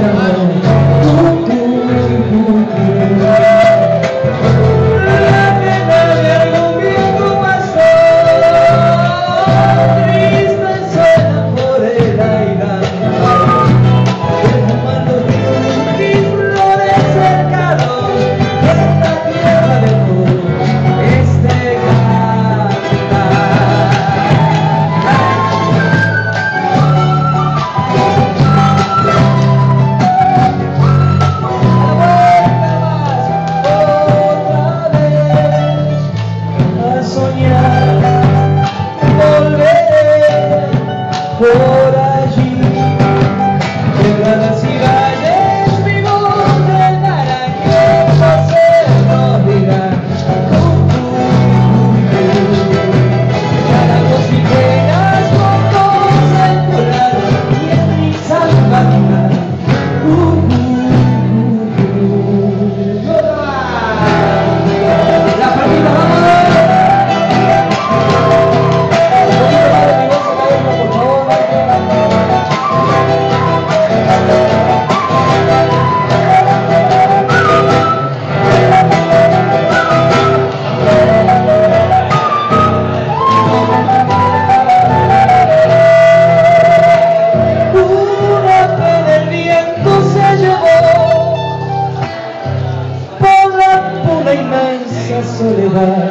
Deus. Lugar.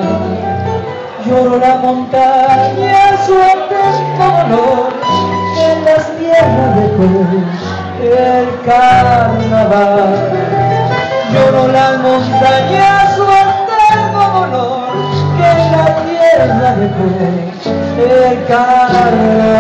Lloro la montaña, suerte como en las tierras dejó el carnaval. Lloro la montaña, suerte como que en la tierra dejó el carnaval.